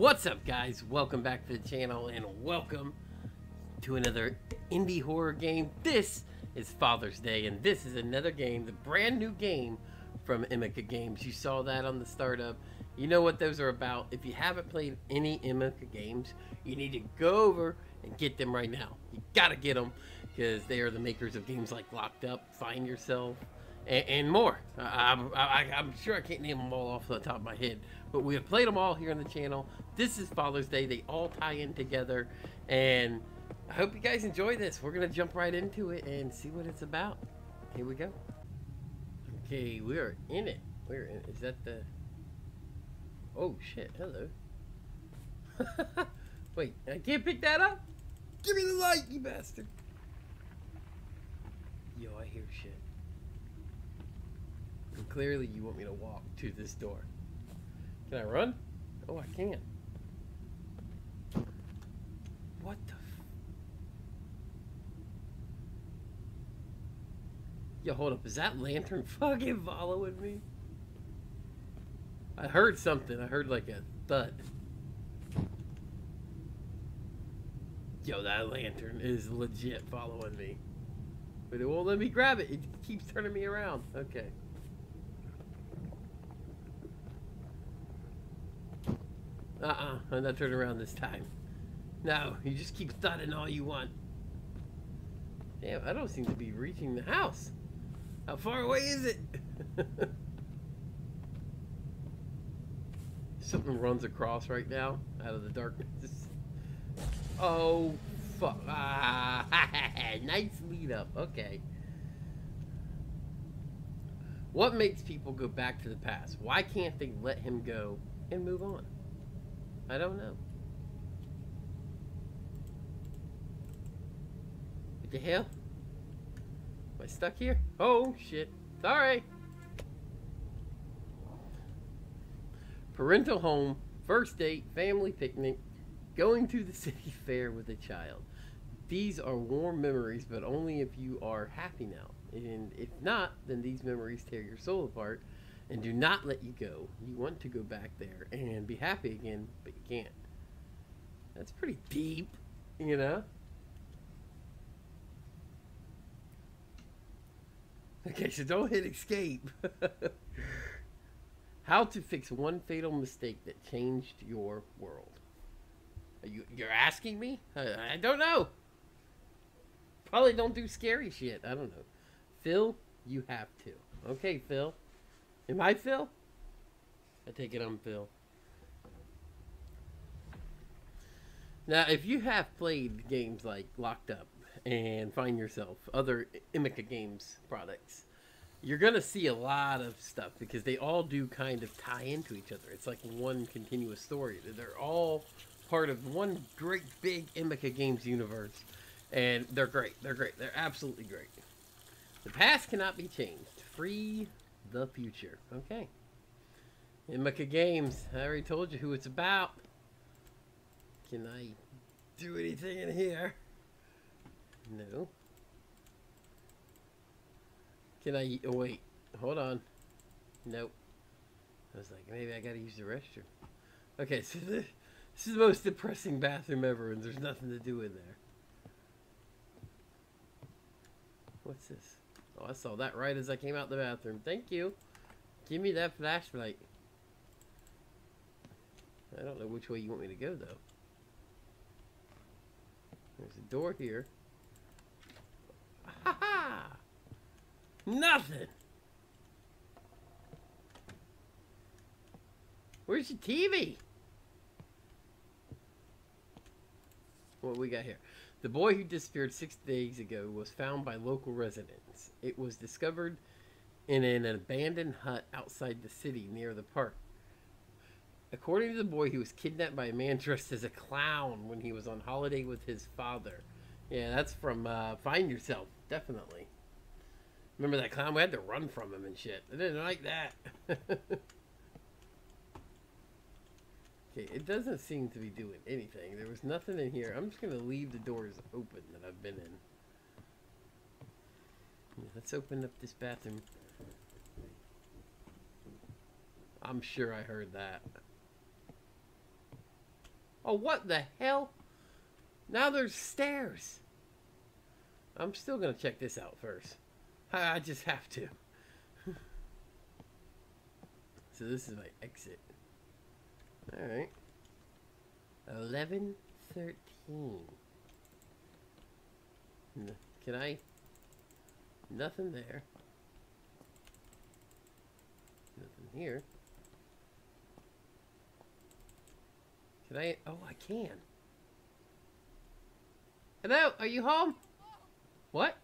What's up guys? Welcome back to the channel and welcome to another indie horror game. This is Father's Day and this is another game, the brand new game from Emika Games. You saw that on the startup. You know what those are about. If you haven't played any Emika games, you need to go over and get them right now. You gotta get them because they are the makers of games like Locked Up, Find Yourself, and, and more. I, I, am sure I can't name them all off the top of my head, but we have played them all here on the channel. This is Father's Day. They all tie in together, and I hope you guys enjoy this. We're going to jump right into it and see what it's about. Here we go. Okay, we are in it. We're in Is that the... Oh, shit. Hello. Wait, I can't pick that up? Give me the light, you bastard. Yo, I hear shit. Clearly you want me to walk to this door. Can I run? Oh, I can. What the Yo, hold up. Is that lantern fucking following me? I heard something. I heard like a thud. Yo, that lantern is legit following me. But it won't let me grab it. It keeps turning me around. Okay. Uh-uh, I'm not turning around this time. No, you just keep thudding all you want. Damn, I don't seem to be reaching the house. How far away is it? Something runs across right now out of the darkness. Oh, fuck. Ah, nice lead up. Okay. What makes people go back to the past? Why can't they let him go and move on? I don't know. What the hell? Am I stuck here? Oh, shit. Sorry. Parental home, first date, family picnic, going to the city fair with a child. These are warm memories, but only if you are happy now. And if not, then these memories tear your soul apart and do not let you go. You want to go back there and be happy again, but you can't. That's pretty deep, you know? Okay, so don't hit escape. How to fix one fatal mistake that changed your world. Are you, you're asking me? I, I don't know. Probably don't do scary shit. I don't know. Phil, you have to. Okay, Phil. Am I Phil? I take it I'm Phil. Now, if you have played games like Locked Up and Find Yourself, other Emika Games products, you're going to see a lot of stuff because they all do kind of tie into each other. It's like one continuous story. They're all part of one great big Emika Games universe. And they're great. They're great. They're absolutely great. The past cannot be changed. Free the future. Okay. Emika Games. I already told you who it's about. Can I do anything in here? No. Can I... Oh, wait. Hold on. Nope. I was like, maybe I gotta use the restroom. Okay, so this is the most depressing bathroom ever, and there's nothing to do in there. What's this? Oh, I saw that right as I came out the bathroom. Thank you. Give me that flashlight. I don't know which way you want me to go, though. There's a door here. Ha ha! Nothing! Where's your TV? What we got here? The boy who disappeared six days ago was found by local residents. It was discovered in an abandoned hut outside the city near the park. According to the boy, he was kidnapped by a man dressed as a clown when he was on holiday with his father. Yeah, that's from uh, Find Yourself, definitely. Remember that clown? We had to run from him and shit. I didn't like that. Okay, it doesn't seem to be doing anything. There was nothing in here. I'm just going to leave the doors open that I've been in. Let's open up this bathroom. I'm sure I heard that. Oh, what the hell? Now there's stairs. I'm still gonna check this out first. I, I just have to. so this is my exit. Alright. 11, 13. Can I? Nothing there. Nothing here. Can I? Oh, I can. Hello, are you home? What?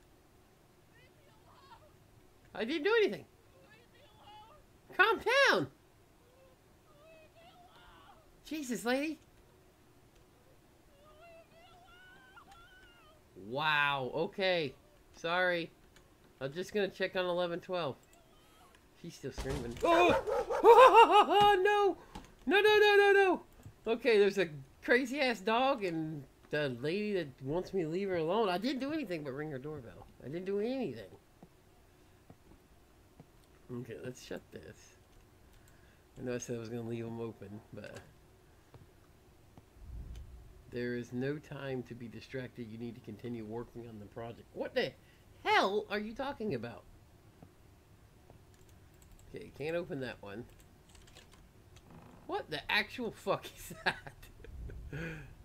I didn't do anything. Calm down. Jesus, lady. Wow, okay. Sorry. I'm just gonna check on 1112. She's still screaming. Oh! oh! No! No, no, no, no, no! Okay, there's a crazy ass dog and the lady that wants me to leave her alone. I didn't do anything but ring her doorbell. I didn't do anything. Okay, let's shut this. I know I said I was going to leave them open, but... There is no time to be distracted. You need to continue working on the project. What the hell are you talking about? Okay, can't open that one. What the actual fuck is that?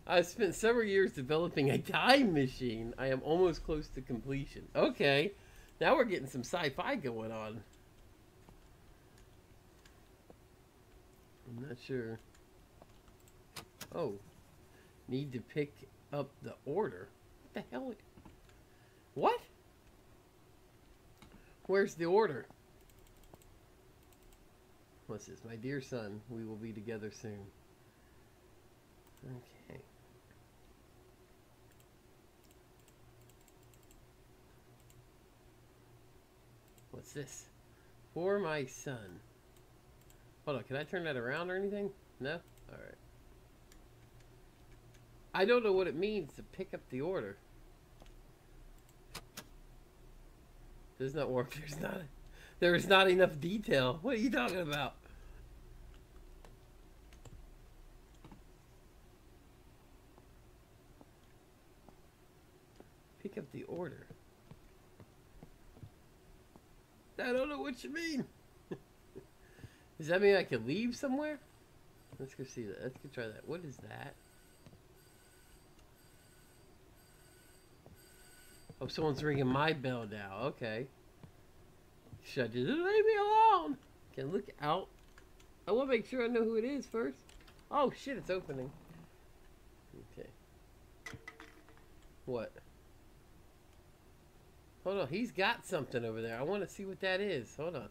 I've spent several years developing a time machine. I am almost close to completion. Okay, now we're getting some sci-fi going on. I'm not sure. Oh, need to pick up the order. What the hell? What? Where's the order? What's this? My dear son, we will be together soon. Okay. What's this? For my son. Hold on, can I turn that around or anything? No? Alright. I don't know what it means to pick up the order. Does not work. There's not there is not enough detail. What are you talking about? Pick up the order. I don't know what you mean. Does that mean I can leave somewhere? Let's go see that. Let's go try that. What is that? Oh, someone's ringing my bell now. Okay. Should just leave me alone? Can look out. I want to make sure I know who it is first. Oh shit, it's opening. Okay. What? Hold on, he's got something over there. I want to see what that is. Hold on.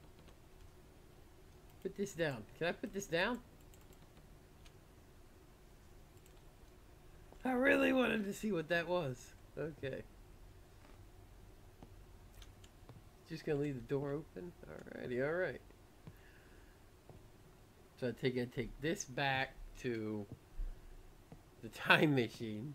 Put this down. Can I put this down? I really wanted to see what that was. Okay. Just gonna leave the door open? Alrighty, alright. So I take I take this back to the time machine.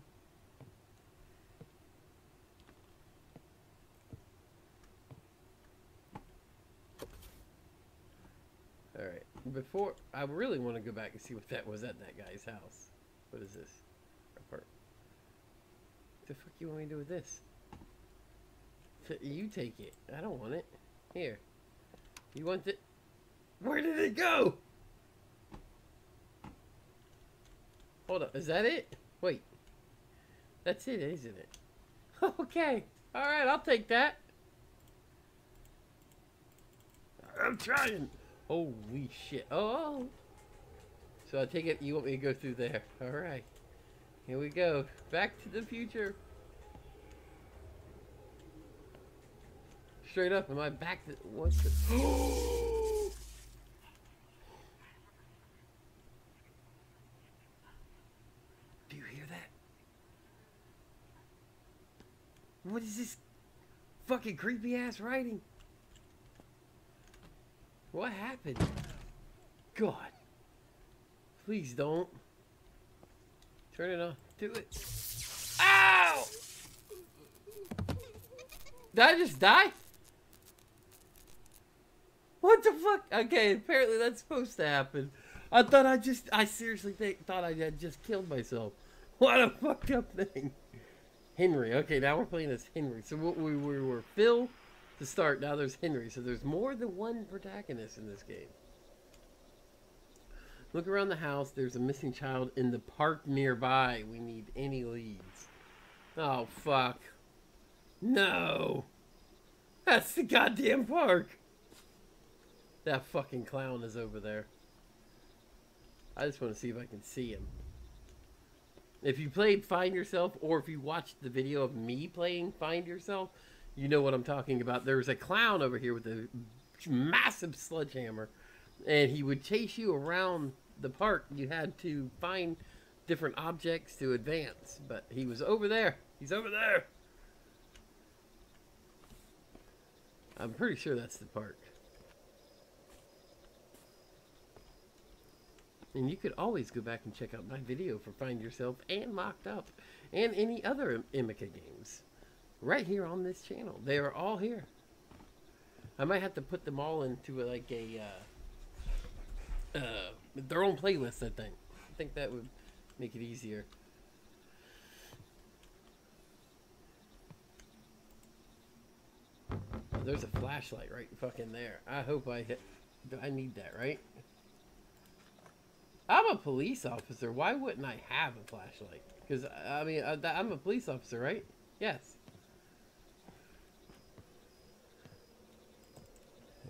Alright. Before I really want to go back and see what that was at that guy's house. What is this? What the fuck you want me to do with this? You take it. I don't want it. Here. You want it? Where did it go? Hold up. Is that it? Wait. That's it, isn't it? Okay. Alright, I'll take that. I'm trying. Holy shit. Oh. So I take it you want me to go through there. Alright. Here we go. Back to the future. Straight up. Am I back what's the Do you hear that? What is this fucking creepy ass writing? What happened? God. Please don't. Turn it on. Do it. Ow! Did I just die? What the fuck? Okay, apparently that's supposed to happen. I thought I just, I seriously think, thought I had just killed myself. What a fucked up thing. Henry. Okay, now we're playing as Henry. So we, we were Phil to start. Now there's Henry. So there's more than one protagonist in this game. Look around the house. There's a missing child in the park nearby. We need any leads. Oh, fuck. No. That's the goddamn park. That fucking clown is over there. I just want to see if I can see him. If you played Find Yourself, or if you watched the video of me playing Find Yourself, you know what I'm talking about. There's a clown over here with a massive sledgehammer, and he would chase you around the park. You had to find different objects to advance, but he was over there. He's over there. I'm pretty sure that's the park. And you could always go back and check out my video for Find Yourself and Locked Up and any other Emika games right here on this channel. They are all here. I might have to put them all into like a uh, uh, their own playlist. I think. I think that would make it easier. There's a flashlight right fucking there. I hope I hit. I need that, right? I'm a police officer. Why wouldn't I have a flashlight? Because, I mean, uh, I'm a police officer, right? Yes.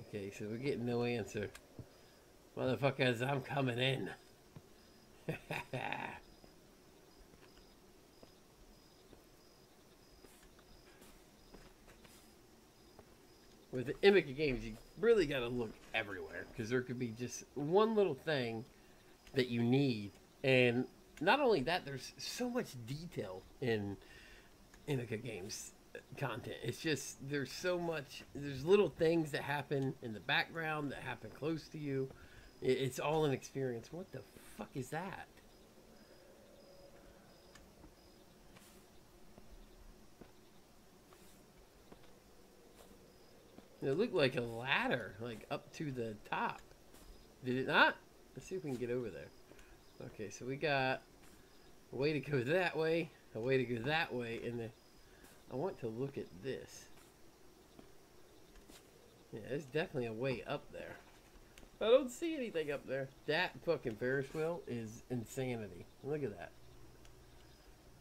Okay, so we're getting no answer. Motherfuckers, I'm coming in. With the Emika games, you really got to look everywhere because there could be just one little thing that you need. And not only that, there's so much detail in Emika games content. It's just there's so much. There's little things that happen in the background that happen close to you. It's all an experience. What the fuck is that? It looked like a ladder, like up to the top. Did it not? Let's see if we can get over there. Okay, so we got a way to go that way, a way to go that way, and the, I want to look at this. Yeah, there's definitely a way up there. I don't see anything up there. That fucking Ferris wheel is insanity. Look at that.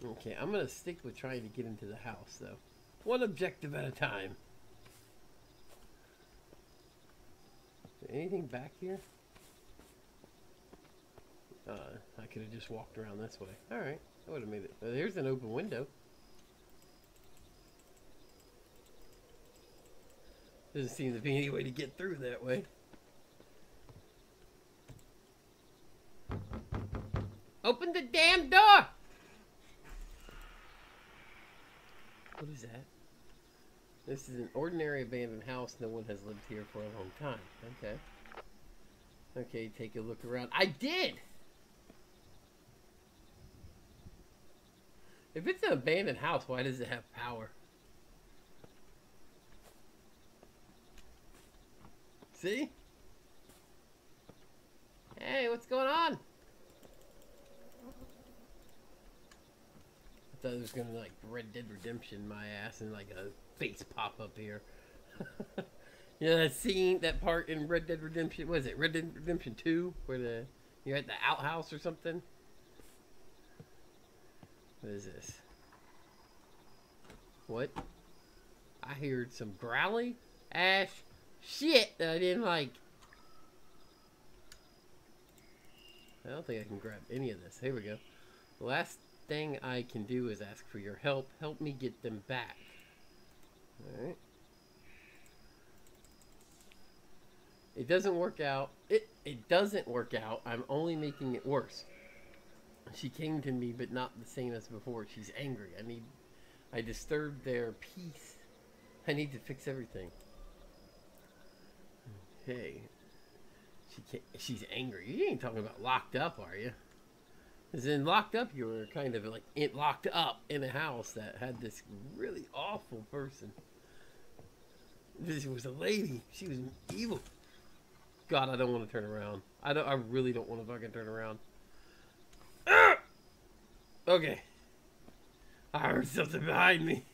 Okay, I'm going to stick with trying to get into the house, though. One objective at a time. Anything back here? Uh, I could have just walked around this way. Alright, I would have made it. Uh, there's an open window. Doesn't seem to be any way to get through that way. Open the damn door! What is that? This is an ordinary abandoned house. No one has lived here for a long time. Okay. Okay, take a look around. I did! If it's an abandoned house, why does it have power? See? Hey, what's going on? I thought it was gonna like Red Dead Redemption my ass and like a face pop up here. you know that scene, that part in Red Dead Redemption, was it Red Dead Redemption 2? Where the, you're at the outhouse or something? What is this? What? I heard some growly ash shit that I didn't like. I don't think I can grab any of this. Here we go. The last thing I can do is ask for your help. Help me get them back. Alright. It doesn't work out. It, it doesn't work out. I'm only making it worse. She came to me, but not the same as before. She's angry. I need. I disturbed their peace. I need to fix everything. Okay. She can't, she's angry. You ain't talking about locked up, are you? Because in locked up, you were kind of like it locked up in a house that had this really awful person. This was a lady. She was evil. God, I don't want to turn around. I don't. I really don't want to fucking turn around. Okay. I heard something behind me.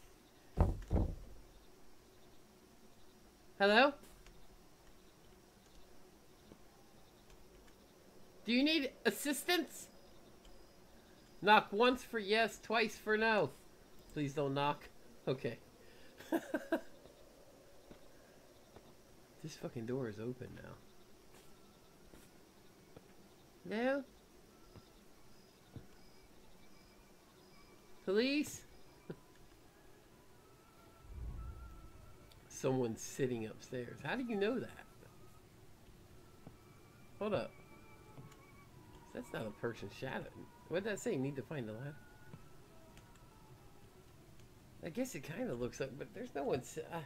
Hello? Do you need assistance? Knock once for yes, twice for no. Please don't knock. Okay. this fucking door is open now. No? Police? Someone's sitting upstairs. How do you know that? Hold up. That's not a person shadowing. What did that say? Need to find the ladder. I guess it kind of looks like, but there's no one. Uh,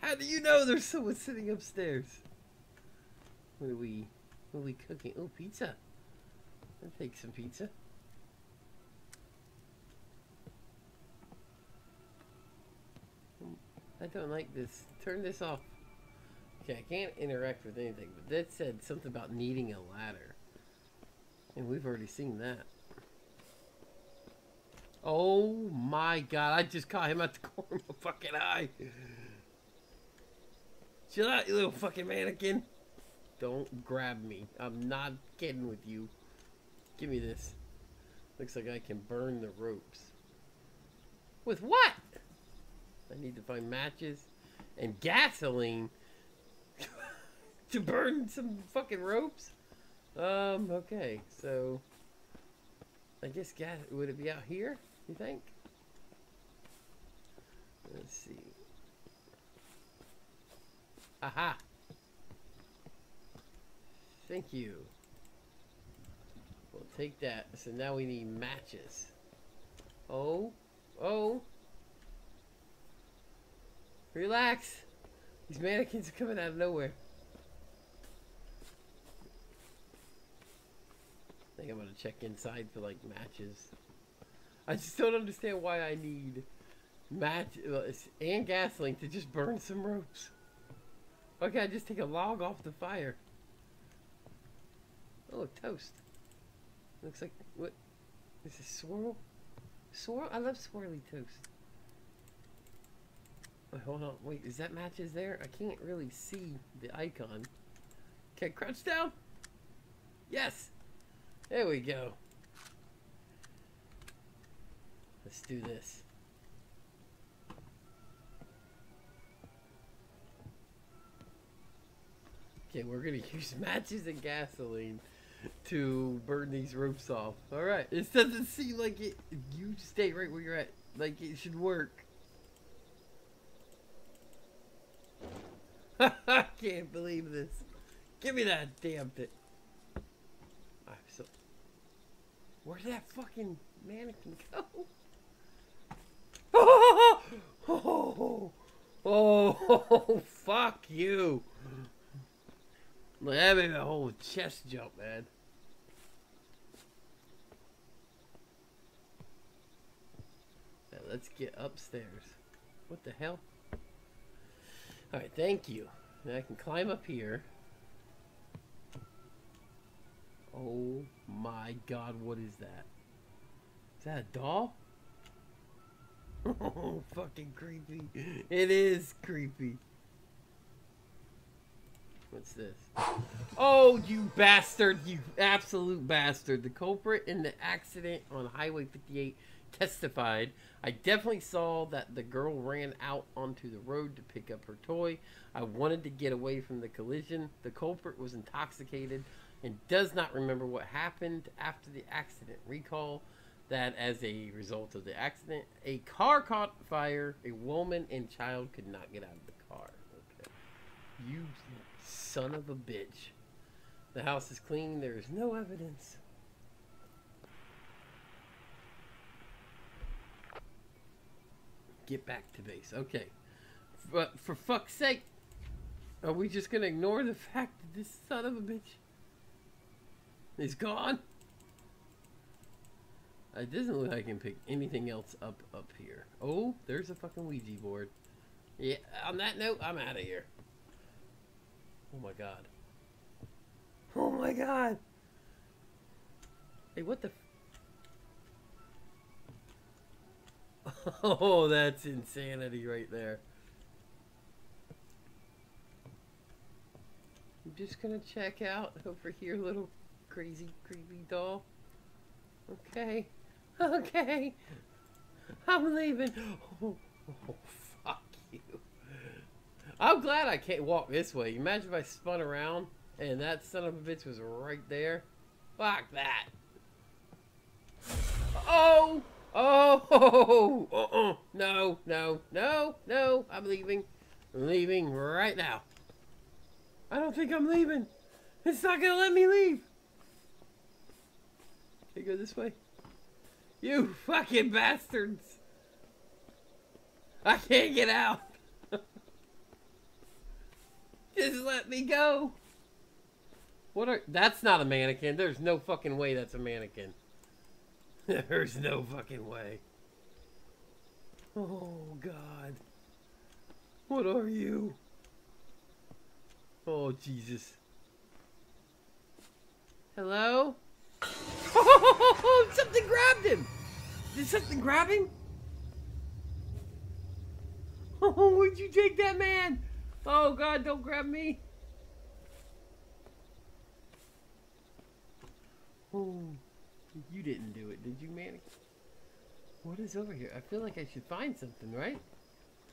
how do you know there's someone sitting upstairs? What are we? What are we cooking? Oh, pizza. I'll take some pizza. I don't like this. Turn this off. Okay, I can't interact with anything, but that said something about needing a ladder. And we've already seen that. Oh my god, I just caught him at the corner of my fucking eye. Chill out, you little fucking mannequin. Don't grab me. I'm not kidding with you. Give me this. Looks like I can burn the ropes. With what? I need to find matches and gasoline to burn some fucking ropes. Um, okay, so I guess gas would it be out here, you think? Let's see. Aha! Thank you. We'll take that. So now we need matches. Oh, oh. Relax. These mannequins are coming out of nowhere. I think I'm gonna check inside for like matches. I just don't understand why I need match and gasoline to just burn some ropes. Why can't I just take a log off the fire? Oh, toast. Looks like what? Is this swirl? Swirl? I love swirly toast. Wait, hold on. Wait, is that matches there? I can't really see the icon. Okay, crouch down. Yes. There we go. Let's do this. Okay, we're gonna use matches and gasoline to burn these ropes off. Alright, it doesn't seem like it. You stay right where you're at. Like it should work. I can't believe this. Give me that damn thing. I'm so. Where did that fucking mannequin go? Oh, oh, oh, oh fuck you. That made a whole chest jump, man. Now let's get upstairs. What the hell? Alright, thank you. Now I can climb up here. Oh my god, what is that? Is that a doll? Oh, fucking creepy. It is creepy. What's this? Oh, you bastard! You absolute bastard! The culprit in the accident on Highway 58 testified. I definitely saw that the girl ran out onto the road to pick up her toy. I wanted to get away from the collision. The culprit was intoxicated and does not remember what happened after the accident. Recall that as a result of the accident, a car caught fire. A woman and child could not get out of the car. Okay. You son of a bitch. The house is clean. There is no evidence. Get back to base. Okay. But for fuck's sake, are we just gonna ignore the fact that this son of a bitch is gone? It doesn't look like I can pick anything else up up here. Oh, there's a fucking Ouija board. Yeah, on that note, I'm out of here. Oh my god. Oh my god. Hey, what the? oh, that's insanity right there. I'm just gonna check out over here, little crazy, creepy doll. Okay. Okay. I'm leaving. Oh, oh, fuck you. I'm glad I can't walk this way. Imagine if I spun around and that son of a bitch was right there. Fuck that. Oh! Oh! Uh-uh. No, no, no, no. I'm leaving. I'm leaving right now. I don't think I'm leaving. It's not gonna let me leave. Can you go this way? You fucking bastards! I can't get out! Just let me go! What are- That's not a mannequin. There's no fucking way that's a mannequin. There's no fucking way. Oh, God. What are you? Oh, Jesus. Hello? Oh, something grabbed him! Did something grab him? Oh, would you take that man? Oh, God, don't grab me. Oh, you didn't do it, did you, Manny? What is over here? I feel like I should find something, right?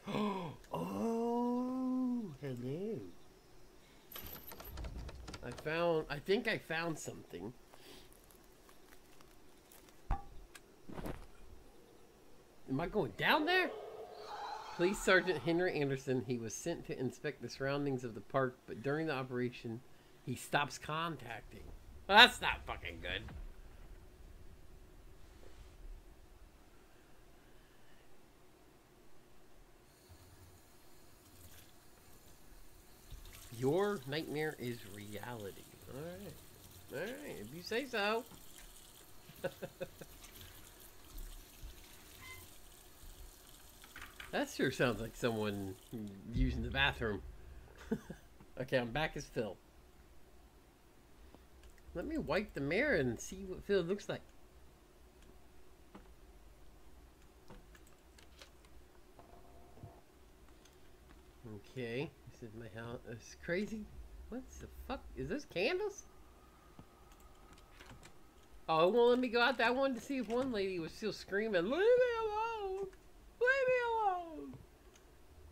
Oh, hello. I found, I think I found something. Am I going down there? Police Sergeant Henry Anderson, he was sent to inspect the surroundings of the park, but during the operation, he stops contacting. Well, that's not fucking good. Your nightmare is reality. Alright. Alright, if you say so. that sure sounds like someone using the bathroom. okay, I'm back as Phil. Let me wipe the mirror and see what Phil looks like. Okay, this is my house. It's crazy. What's the fuck? Is this candles? Oh, it won't let me go out there. I wanted to see if one lady was still screaming, Leave me alone! Leave me alone!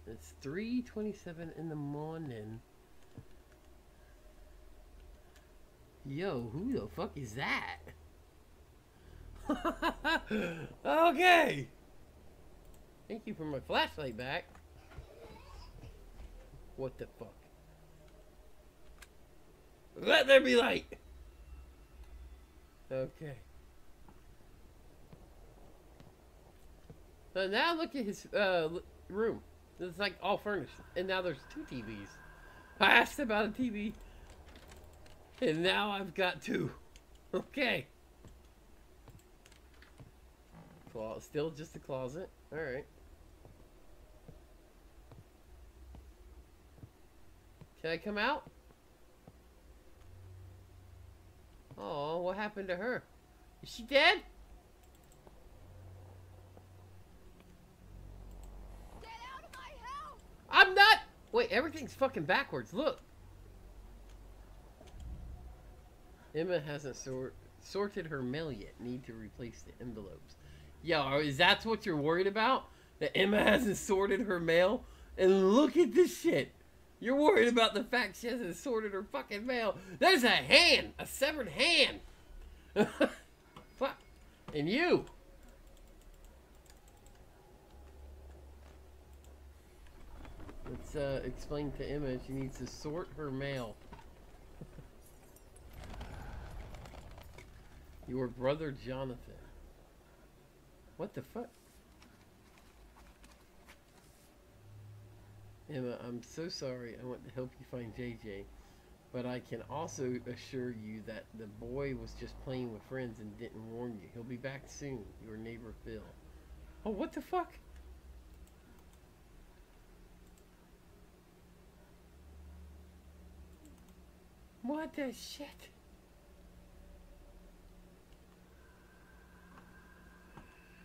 It's 3.27 in the morning. Yo, who the fuck is that? okay! Thank you for my flashlight back. What the fuck? Let there be light! Okay. So now look at his uh, room. It's like all furnished. And now there's two TVs. I asked about a TV. And now I've got two. Okay. Clo- still just a closet. Alright. Can I come out? Oh, what happened to her? Is she dead? Get out of my house! I'm not. Wait, everything's fucking backwards. Look. Emma hasn't sort sorted her mail yet. Need to replace the envelopes. Yo, is that what you're worried about? That Emma hasn't sorted her mail? And look at this shit. You're worried about the fact she hasn't sorted her fucking mail. There's a hand, a severed hand. Fuck. And you. Let's uh, explain to Emma she needs to sort her mail. Your brother Jonathan. What the fuck? Emma, I'm so sorry. I want to help you find JJ. But I can also assure you that the boy was just playing with friends and didn't warn you. He'll be back soon. Your neighbor Phil. Oh, what the fuck? What the shit?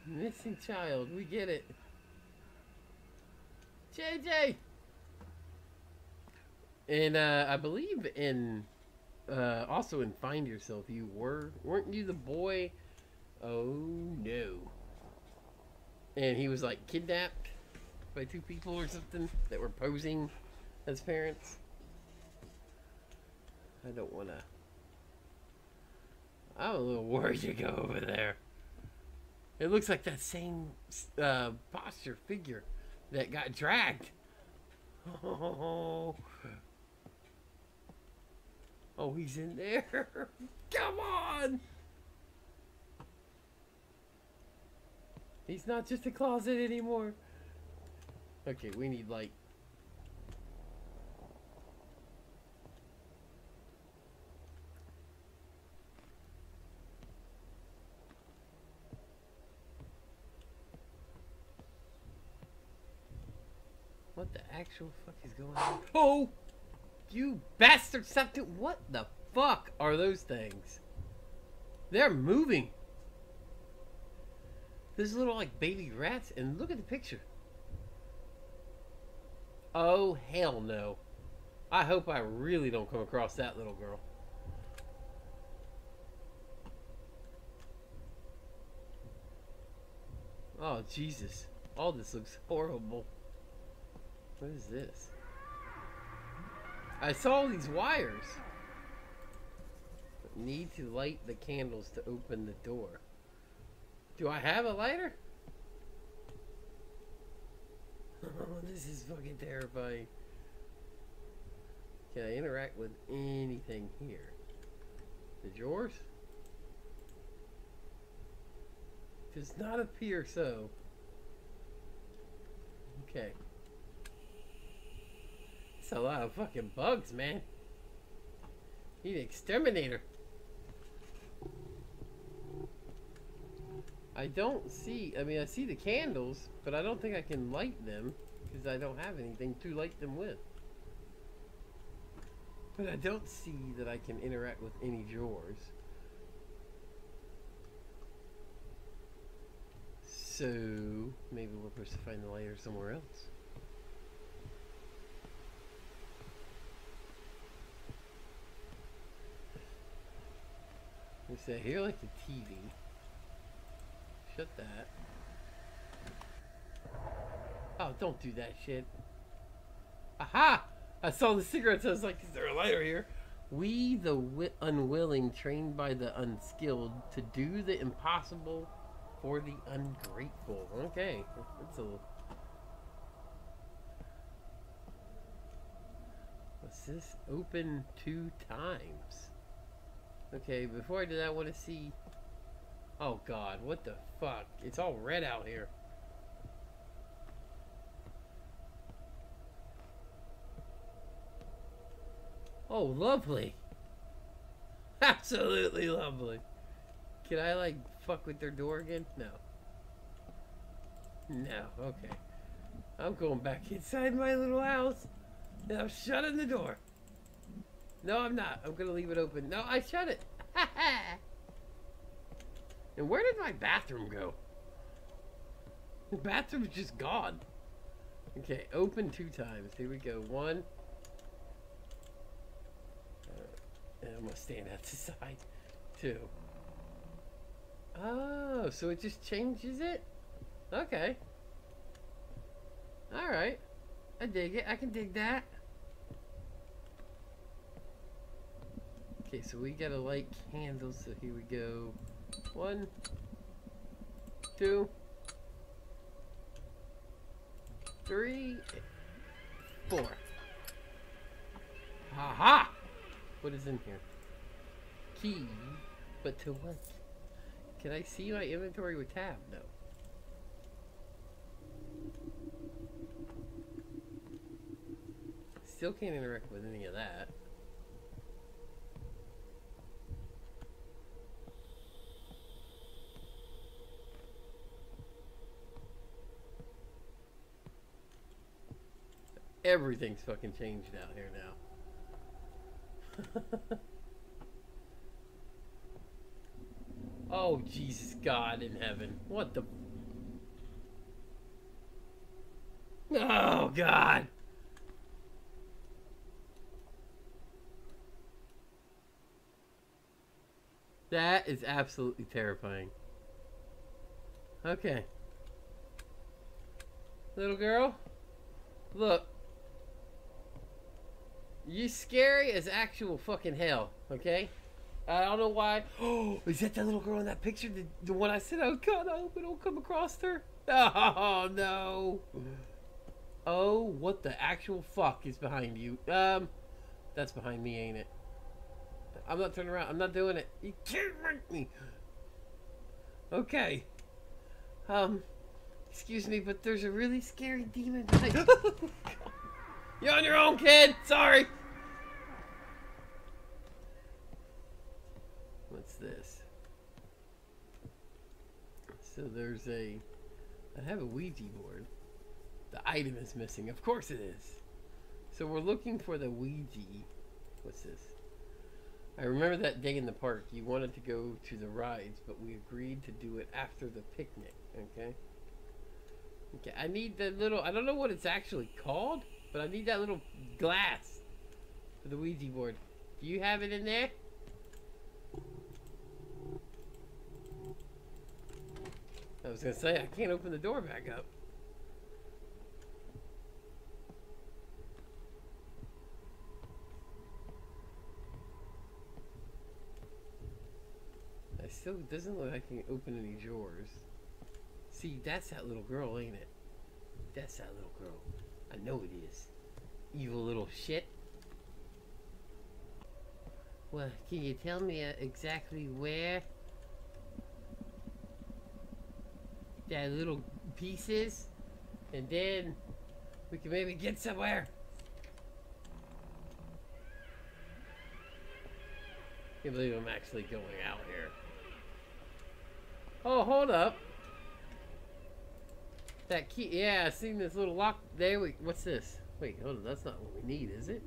Missing child, we get it. JJ! And uh, I believe in uh, also in Find Yourself, you were weren't you the boy? Oh no! And he was like kidnapped by two people or something that were posing as parents. I don't want to. I'm a little worried to go over there. It looks like that same uh, posture figure that got dragged. Oh, oh he's in there. Come on. He's not just a closet anymore. Okay, we need light. What the actual fuck is going on? Oh! You bastard! Stop doing- What the fuck are those things? They're moving. There's little like baby rats, and look at the picture. Oh hell no! I hope I really don't come across that little girl. Oh Jesus! All this looks horrible. What is this? I saw these wires. Need to light the candles to open the door. Do I have a lighter? Oh, this is fucking terrifying. Can I interact with anything here? The drawers? Does not appear so. Okay. A lot of fucking bugs, man. Need an exterminator. I don't see, I mean, I see the candles, but I don't think I can light them because I don't have anything to light them with. But I don't see that I can interact with any drawers. So, maybe supposed to find the lighter somewhere else. Let's say here like the TV. Shut that. Oh, don't do that shit. Aha! I saw the cigarettes. I was like, is there a lighter here? We, the unwilling, trained by the unskilled, to do the impossible for the ungrateful. Okay, that's a. What's this? Open two times. Okay, before I do that, I want to see. Oh God, what the fuck? It's all red out here. Oh, lovely. Absolutely lovely. Can I like fuck with their door again? No. No, okay. I'm going back inside my little house. And I'm shutting the door. No, I'm not. I'm gonna leave it open. No, I shut it. and where did my bathroom go? The bathroom's just gone. Okay, open two times. Here we go. One. Uh, and I'm gonna stand out the side. Two. Oh, so it just changes it? Okay. Alright. I dig it. I can dig that. Okay, so we gotta light candles, so here we go. One, two, three, four. Haha! What is in here? Key, but to what? Can I see my inventory with tab? No. Still can't interact with any of that. Everything's fucking changed out here now. oh, Jesus God in heaven. What the... Oh, God. That is absolutely terrifying. Okay. Little girl, look. You scary as actual fucking hell, okay? I don't know why. Oh, is that that little girl in that picture? The, the one I said, oh god, I hope I don't come across her. Oh no. Oh, what the actual fuck is behind you? Um, that's behind me, ain't it? I'm not turning around. I'm not doing it. You can't make me. Okay. Um, excuse me, but there's a really scary demon behind. You're on your own, kid. Sorry. What's this? So there's a. I have a Ouija board. The item is missing. Of course it is. So we're looking for the Ouija. What's this? I remember that day in the park. You wanted to go to the rides, but we agreed to do it after the picnic. Okay. Okay. I need the little. I don't know what it's actually called, but I need that little glass for the Ouija board. Do you have it in there? I was gonna say I can't open the door back up. I still doesn't look like I can open any drawers. See, that's that little girl, ain't it? That's that little girl. I know it is. Evil little shit. Well, can you tell me uh, exactly where that little piece is? And then we can maybe get somewhere. Can't believe I'm actually going out here. Oh, hold up. That key, yeah, I seen this little lock. There we, what's this? Wait, hold on, that's not what we need, is it?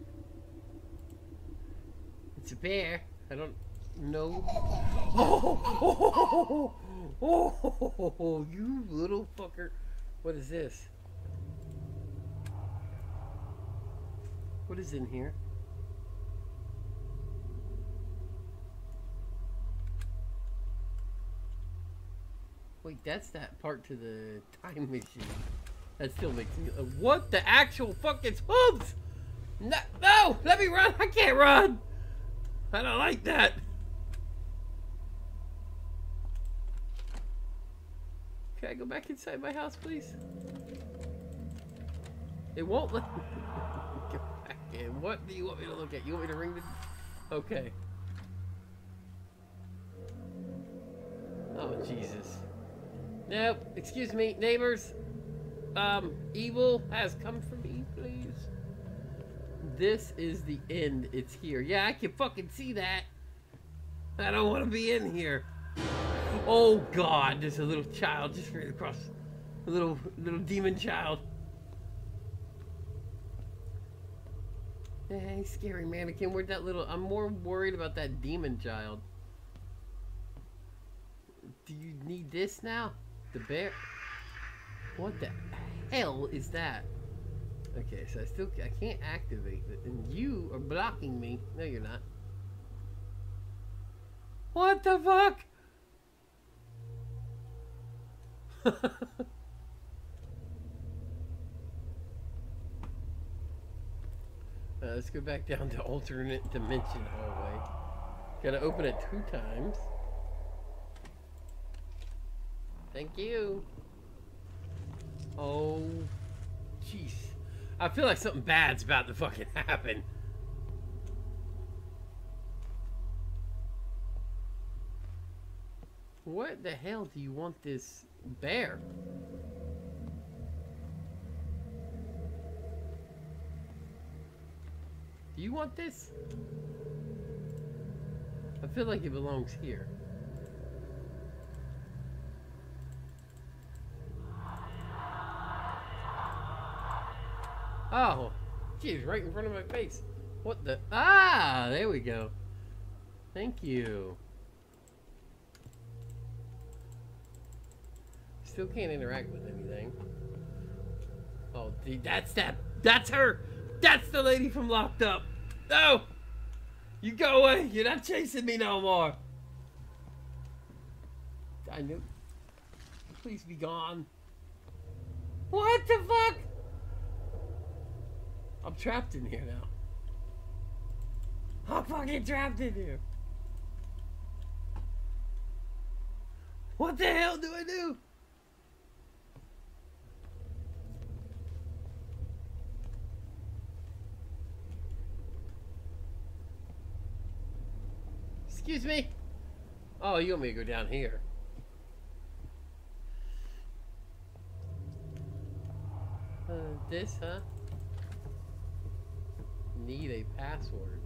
It's a bear. I don't know. Oh, oh, oh, oh, oh, you little fucker. What is this? What is in here? Wait, that's that part to the time machine. That still makes me. Uh, what the actual fucking hooves? No, no, let me run. I can't run. I don't like that. Can I go back inside my house, please? It won't let me go back in. What do you want me to look at? You want me to ring the... Okay. Oh, Jesus. Nope. Excuse me, neighbors. Um, evil has come for me, please. This is the end. It's here. Yeah, I can fucking see that. I don't want to be in here. Oh God, there's a little child just right across. A little little demon child. Hey, scary mannequin. Where'd that little? I'm more worried about that demon child. Do you need this now? The bear? What the hell is that? Okay, so I still I can't activate it, and you are blocking me. No, you're not. What the fuck? Uh, let's go back down to alternate dimension hallway. Gotta open it two times. Thank you. Oh, jeez. I feel like something bad's about to fucking happen. What the hell do you want this bear? Do you want this? I feel like it belongs here. Oh, geez, right in front of my face. What the? Ah, there we go. Thank you. Still can't interact with anything. Oh, dude, that's that. That's her. That's the lady from Locked Up. No! You go away. You're not chasing me no more. I knew. Please be gone. What the fuck? I'm trapped in here now. I'm fucking trapped in here. What the hell do I do? Excuse me? Oh, you want me to go down here? Uh, this, huh? Need a password.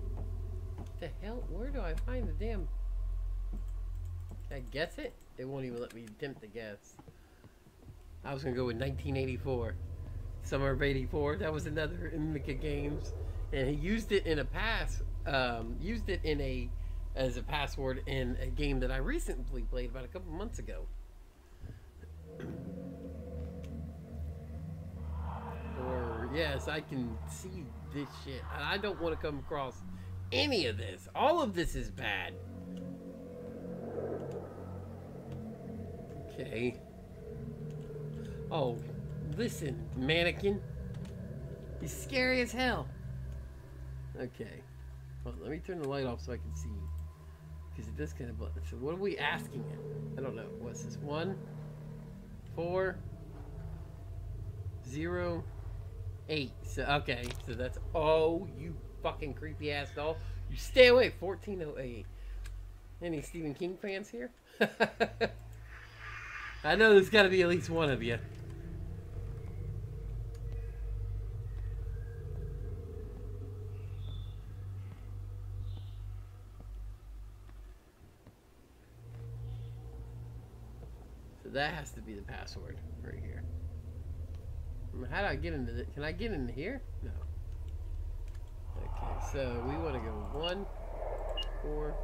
What the hell? Where do I find the damn... Can I guess it? It won't even let me attempt to guess. I was gonna go with 1984. Summer of 84. That was another Emika Games. And he used it in a pass, um, used it in a, as a password in a game that I recently played about a couple months ago. Yes, I can see this shit. And I don't want to come across any of this. All of this is bad. Okay. Oh, listen, mannequin. He's scary as hell. Okay. Well, let me turn the light off so I can see. Because it does kind of. So what are we asking? I don't know. What's this? One, four, zero, eight. So okay. So that's oh you fucking creepy ass doll. You stay away. Fourteen oh eight. Any Stephen King fans here? I know there's got to be at least one of you. So that has to be the password right here. How do I get into it? Can I get in here? No. Okay, so we want to go one, four,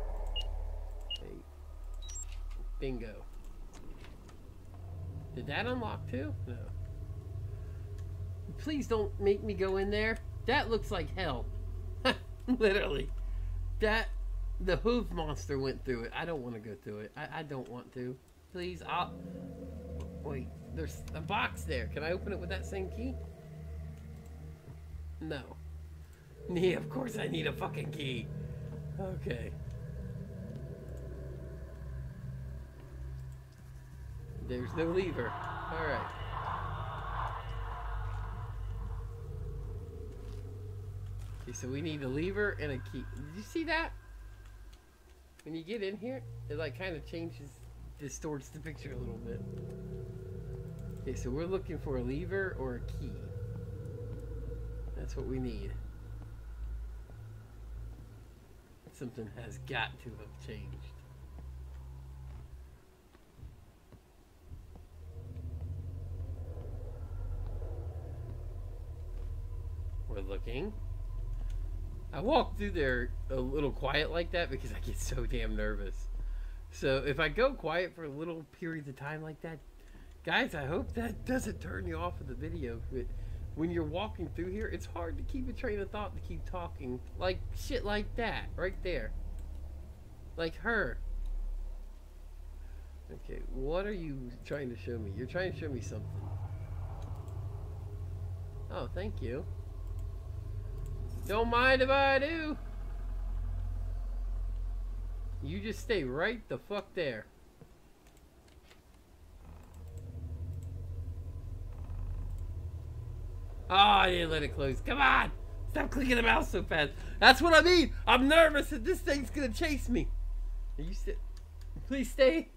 eight. Bingo. Did that unlock too? No. Please don't make me go in there. That looks like hell. Literally. That the hoof monster went through it. I don't want to go through it. I, I don't want to. Please, I'll wait. There's a box there. Can I open it with that same key? No. Yeah, of course I need a fucking key. Okay. There's no lever. Alright. Okay, so we need a lever and a key. Did you see that? When you get in here, it like kind of changes, distorts the picture a little bit. Okay, so we're looking for a lever or a key. That's what we need. Something has got to have changed. We're looking. I walk through there a little quiet like that because I get so damn nervous. So if I go quiet for a little period of time like that, guys, I hope that doesn't turn you off of the video. But when you're walking through here, it's hard to keep a train of thought to keep talking like shit like that right there. Like her. Okay, what are you trying to show me? You're trying to show me something. Oh, thank you. Don't mind if I do. You just stay right the fuck there. Oh, I didn't let it close. Come on! Stop clicking the mouse so fast. That's what I mean. I'm nervous that this thing's gonna chase me. Are you sit? Please stay.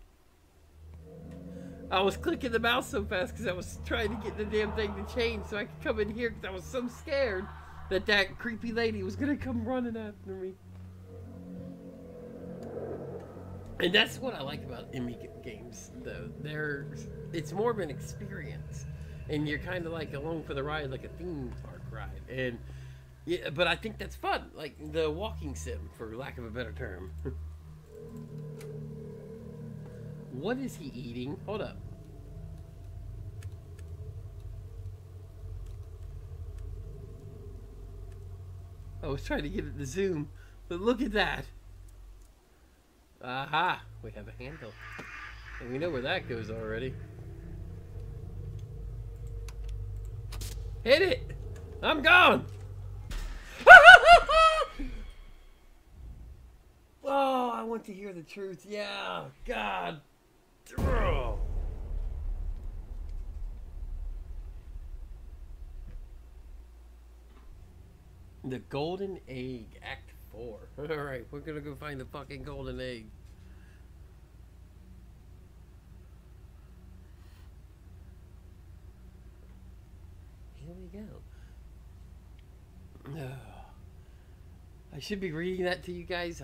I was clicking the mouse so fast because I was trying to get the damn thing to change so I could come in here because I was so scared that that creepy lady was gonna come running after me. And that's what I like about Emmy games, though. They're it's more of an experience, and you're kind of like along for the ride, like a theme park ride. And Yeah, but I think that's fun. Like the walking sim, for lack of a better term. what is he eating? Hold up. I was trying to get it to zoom, but look at that. Aha! We have a handle. And we know where that goes already. Hit it! I'm gone! oh, I want to hear the truth. Yeah, God. The Golden Egg, Act 4. Alright, we're gonna go find the fucking Golden Egg. Here we go. I should be reading that to you guys.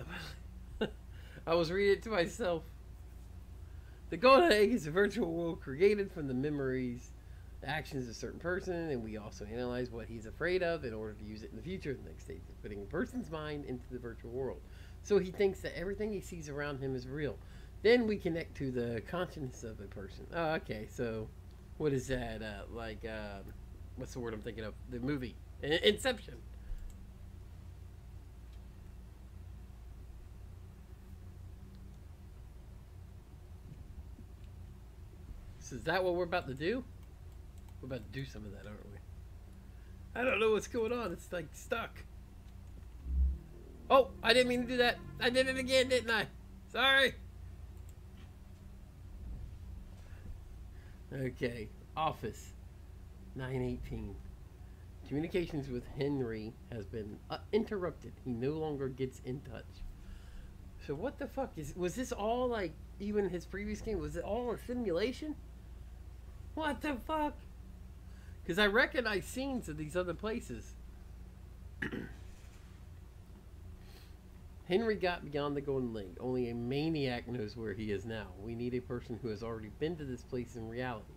I was reading it to myself. The Golden Egg is a virtual world created from the memories, the actions of a certain person, and we also analyze what he's afraid of in order to use it in the future. The next stage is putting a person's mind into the virtual world. So he thinks that everything he sees around him is real. Then we connect to the consciousness of a person. Oh, okay. So, what is that? Uh, like, uh, what's the word I'm thinking of? The movie In- Inception. So is that what we're about to do? We're about to do some of that, aren't we? I don't know what's going on. It's like stuck. Oh, I didn't mean to do that. I did it again, didn't I? Sorry. Okay, office 918. Communications with Henry has been uh, interrupted. He no longer gets in touch. So what the fuck is was this all like even his previous game was it all a simulation? What the fuck? Cuz I recognize scenes of these other places. Henry got beyond the Golden Lake. Only a maniac knows where he is now. We need a person who has already been to this place in reality.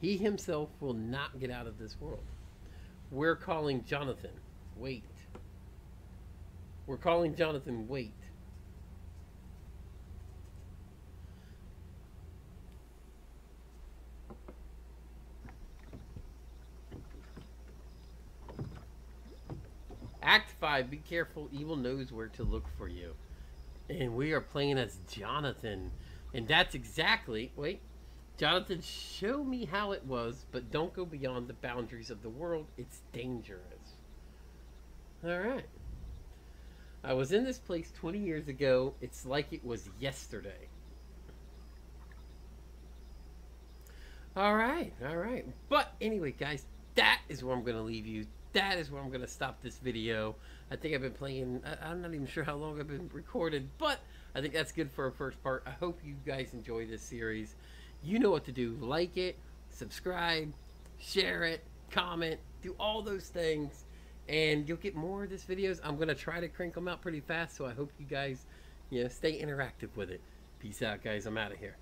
He himself will not get out of this world. We're calling Jonathan. Wait. We're calling Jonathan. Wait. Act 5 Be careful, evil knows where to look for you. And we are playing as Jonathan. And that's exactly. Wait. Jonathan, show me how it was, but don't go beyond the boundaries of the world. It's dangerous. Alright. I was in this place 20 years ago. It's like it was yesterday. Alright, alright. But anyway, guys, that is where I'm going to leave you that is where I'm going to stop this video. I think I've been playing, I, am not even sure how long I've been recorded, but I think that's good for a first part. I hope you guys enjoy this series. You know what to do. Like it, subscribe, share it, comment, do all those things, and you'll get more of these videos. I'm going to try to crank them out pretty fast, so I hope you guys, you know, stay interactive with it. Peace out, guys. I'm out of here.